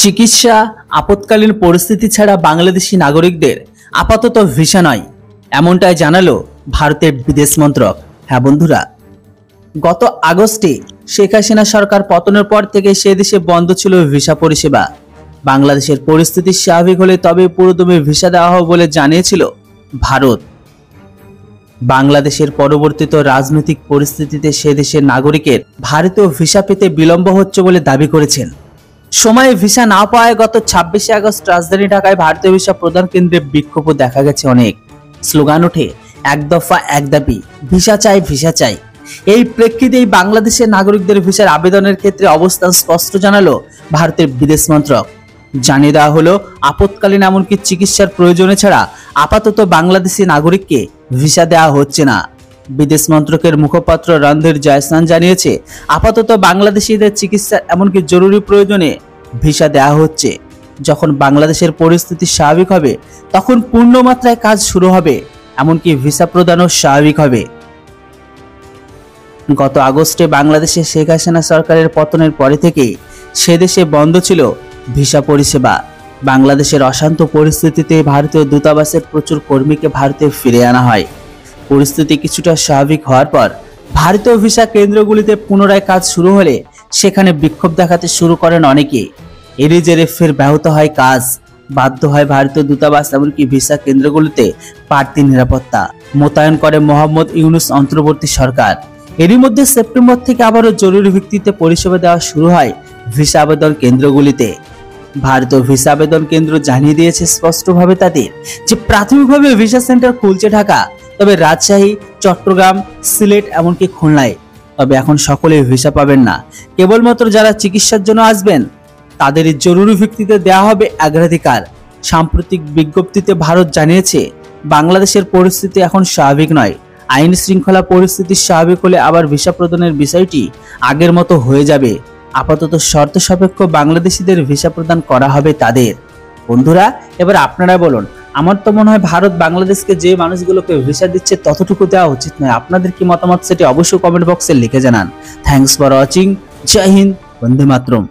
চিকিৎসা, আপৎকালীন পরিস্থিতি ছাড়া বাংলাদেশি নাগরিকদের আপাতত ভিসা নয়, এমনটাই জানালো ভারতের বিদেশ মন্ত্রক। হ্যাঁ বন্ধুরা, গত আগস্টে শেখ হাসিনা সরকার পতনের পর থেকে সে দেশে বন্ধ ছিল ভিসা পরিষেবা। বাংলাদেশের পরিস্থিতি স্বাভাবিক হলে তবে পুরোদমে ভিসা দেওয়া হবে বলে জানিয়েছিল ভারত। বাংলাদেশের পরবর্তীত রাজনৈতিক পরিস্থিতিতে সে দেশের নাগরিকের ভারতীয় ভিসা পেতে বিলম্ব হচ্ছে বলে দাবি করেছেন। সময়ে ভিসা না পাওয়ায় গত ছাব্বিশে আগস্ট রাজধানী ঢাকায় ভারতীয় ভিসা প্রদান কেন্দ্রে বিক্ষোভও দেখা গেছে অনেক। স্লোগান ওঠে, এক দফা, এক দাবি, ভিসা চাই ভিসা চাই। এই প্রেক্ষিতেই বাংলাদেশের নাগরিকদের ভিসার আবেদনের ক্ষেত্রে অবস্থান স্পষ্ট জানালো ভারতের বিদেশ মন্ত্রক। জানিয়ে দেওয়া হলো, আপৎকালীন এমনকি চিকিৎসার প্রয়োজনে ছাড়া আপাতত বাংলাদেশি নাগরিককে ভিসা দেওয়া হচ্ছে না। বিদেশ মন্ত্রকের মুখপাত্র রণধীর জয়সওয়াল জানিয়েছে, আপাতত বাংলাদেশিদের চিকিৎসা এমনকি জরুরি প্রয়োজনে ভিসা দেওয়া হচ্ছে। যখন বাংলাদেশের পরিস্থিতি স্বাভাবিক হবে, তখন পূর্ণমাত্রায় কাজ শুরু হবে, এমনকি ভিসা প্রদানও স্বাভাবিক হবে। গত আগস্টে বাংলাদেশে শেখ হাসিনা সরকারের পতনের পরে থেকে সে দেশে বন্ধ ছিল ভিসা পরিষেবা। বাংলাদেশের অশান্ত পরিস্থিতিতে ভারতীয় দূতাবাসের প্রচুর কর্মীকে ভারতে ফিরে আনা হয়। পরিস্থিতি কিছুটা স্বাভাবিক হওয়ার পর ভারতীয় ভিসা কেন্দ্রগুলিতে পুনরায় কাজ শুরু হলে সেখানে বিক্ষোভ দেখাতে শুরু করেন অনেকে। এরই জেরে ফের ব্যাহত হয় কাজ। বাধ্য হয় ভারতীয় দূতাবাস এমনকি ভিসা কেন্দ্রগুলিতে বাড়তি নিরাপত্তা। মোতায়েন করে মোহাম্মদ ইউনুস অন্তর্বর্তী সরকার। এরই মধ্যে সেপ্টেম্বর থেকে আবারও জরুরি ভিত্তিতে পরিষেবা দেওয়া শুরু হয় ভিসা আবেদন কেন্দ্রগুলিতে। ভারতীয় ভিসা আবেদন কেন্দ্র জানিয়ে দিয়েছে স্পষ্টভাবে তাদের যে প্রাথমিকভাবে ভিসা সেন্টার খুলছে ঢাকা তবে রাজশাহী, চট্টগ্রাম, সিলেট এমনকি খুলনায়। তবে এখন সকলে ভিসা পাবেন না। কেবলমাত্র যারা চিকিৎসার জন্য আসবেন তাদের জরুরি ভিত্তিতে দেওয়া হবে অগ্রাধিকার। সাম্প্রতিক বিজ্ঞপ্তিতে ভারত জানিয়েছে, বাংলাদেশের পরিস্থিতি এখন স্বাভাবিক নয়। আইন শৃঙ্খলা পরিস্থিতি স্বাভাবিক হলে আবার ভিসা প্রদানের বিষয়টি আগের মতো হয়ে যাবে। আপাতত শর্ত সাপেক্ষ বাংলাদেশিদের ভিসা প্রদান করা হবে তাদের। বন্ধুরা, এবার আপনারা বলুন আমার তো মনে হয় ভারত বাংলাদেশকে যে মানুষগুলোকে ভিসা দিচ্ছে ততটুকু দেওয়া উচিত নয়। আপনাদের কি মতামত সেটি অবশ্যই কমেন্ট বক্সে লিখে জানান। Thanks for watching Joy Hind. Vande Mataram.